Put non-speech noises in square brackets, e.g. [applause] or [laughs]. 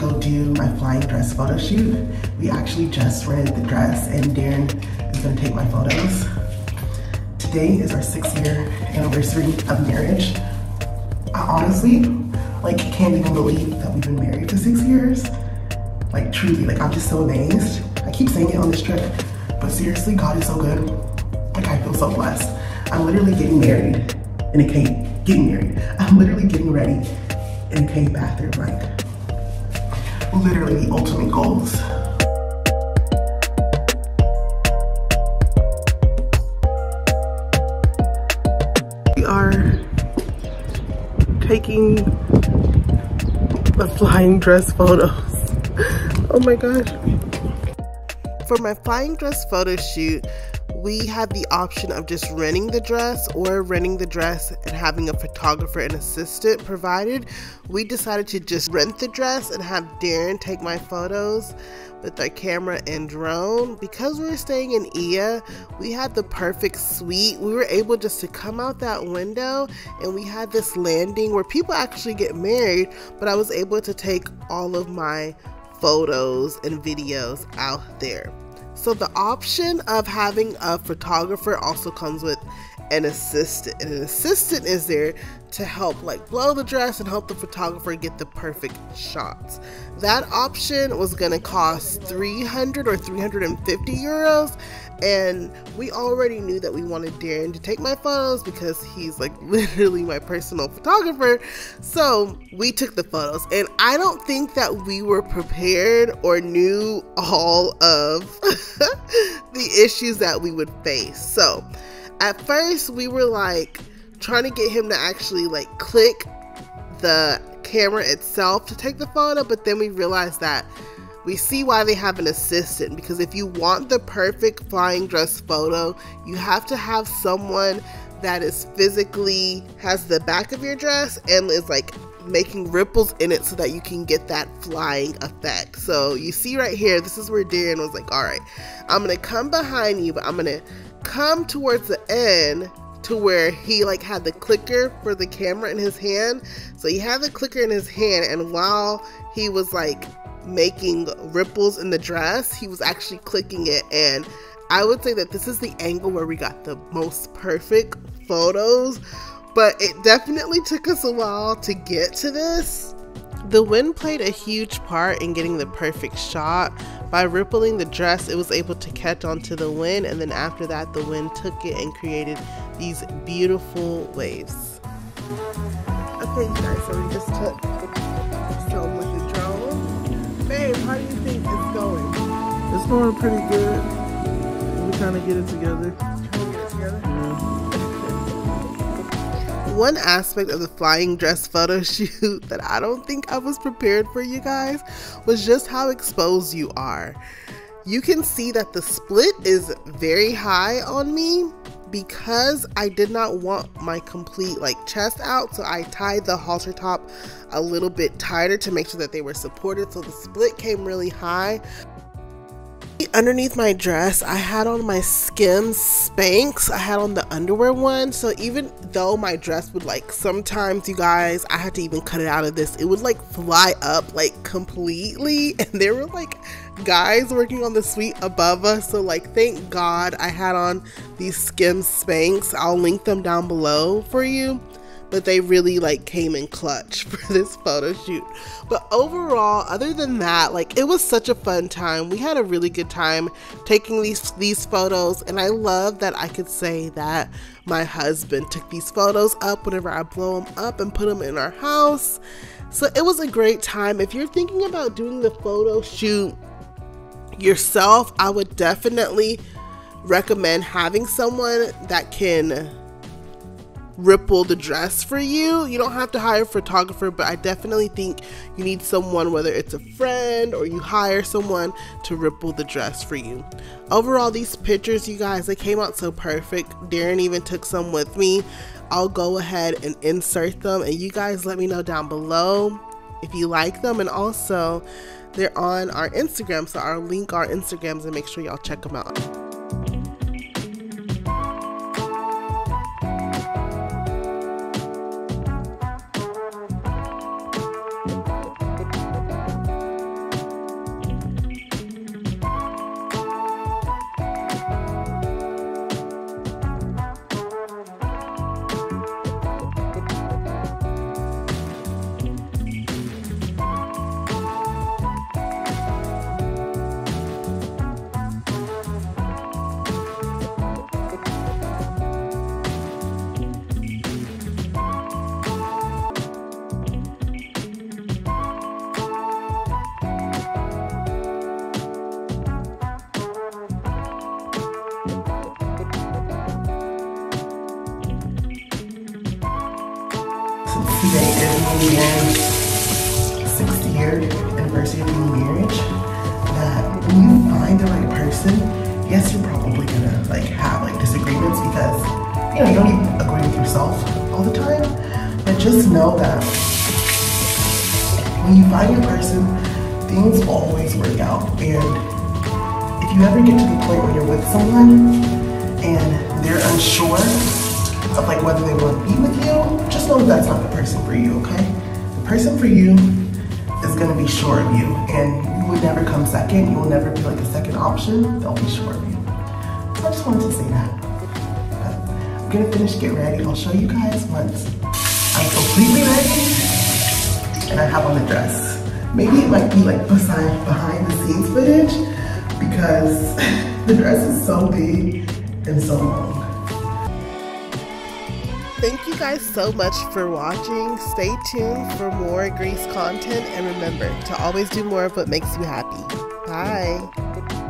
my flying dress photo shoot. We actually just rented the dress and Darren is gonna take my photos. Today is our six year anniversary of marriage. I honestly, like, can't even believe that we've been married for six years. Like, truly, like, I'm just so amazed. I keep saying it on this trip, but seriously, God is so good. Like, I feel so blessed. I'm literally getting married in a cake, getting married. I'm literally getting ready in a cake bathroom, like, literally the ultimate goals. We are taking the flying dress photos. [laughs] oh my gosh. For my flying dress photo shoot, we had the option of just renting the dress or renting the dress and having a photographer and assistant provided. We decided to just rent the dress and have Darren take my photos with our camera and drone. Because we were staying in Oia, we had the perfect suite. We were able just to come out that window and we had this landing where people actually get married, but I was able to take all of my photos and videos out there. So the option of having a photographer also comes with an assistant. And an assistant is there to help like blow the dress and help the photographer get the perfect shots. That option was gonna cost 300 or 350 euros and we already knew that we wanted Darren to take my photos because he's like [laughs] literally my personal photographer. So we took the photos, and I don't think that we were prepared or knew all of [laughs] the issues that we would face. So at first, we were like trying to get him to actually like click the camera itself to take the photo, but then we realized that we see why they have an assistant because if you want the perfect flying dress photo, you have to have someone that is physically has the back of your dress and is like making ripples in it so that you can get that flying effect. So you see right here, this is where Darren was like, all right, I'm gonna come behind you, but I'm gonna come towards the end to where he like had the clicker for the camera in his hand. So he had the clicker in his hand and while he was like making ripples in the dress, he was actually clicking it. And I would say that this is the angle where we got the most perfect photos, but it definitely took us a while to get to this. The wind played a huge part in getting the perfect shot. By rippling the dress, it was able to catch onto the wind, and then after that, the wind took it and created these beautiful waves. Okay, guys, so we just took some with the drone. Babe, how do you think it's going? It's going pretty good. We kind of get it together. One aspect of the flying dress photo [laughs] shoot that I don't think I was prepared for you guys was just how exposed you are. You can see that the split is very high on me because I did not want my complete like chest out so I tied the halter top a little bit tighter to make sure that they were supported so the split came really high underneath my dress I had on my Skims Spanx. I had on the underwear one. So even though my dress would like sometimes you guys I had to even cut it out of this. It would like fly up like completely. [laughs] And there were like guys working on the suite above us. So like thank god I had on these Skims Spanx. I'll link them down below for you but they really like came in clutch [laughs] for this photo shoot. But overall, other than that, like it was such a fun time. We had a really good time taking these these photos and I love that I could say that my husband took these photos up whenever I blow them up and put them in our house. So it was a great time. If you're thinking about doing the photo shoot yourself, I would definitely recommend having someone that can ripple the dress for you. You don't have to hire a photographer, but I definitely think you need someone, whether it's a friend or you hire someone to ripple the dress for you. Overall, these pictures, you guys, they came out so perfect. Darren even took some with me. I'll go ahead and insert them, and you guys let me know down below if you like them. And also, they're on our Instagram, so I'll link our Instagrams and make sure y'all check them out. Is sixth year anniversary of being marriage, that when you find the right person, yes, you're probably gonna like have like disagreements because you know you don't even agree with yourself all the time. But just know that when you find your person, things always work out. And if you ever get to the point where you're with someone and they're unsure of like whether they want to be with you, just know that's not the person for you, okay? The person for you is gonna be sure of you and you will never come second. You will never be like a second option. They'll be sure of you. So I just wanted to say that. I'm gonna finish get ready. I'll show you guys once I'm completely ready and I have on the dress. Maybe it might be like beside behind the scenes footage because [laughs] the dress is so big and so long. Thank you guys so much for watching. Stay tuned for more Greece content and remember to always do more of what makes you happy. Bye.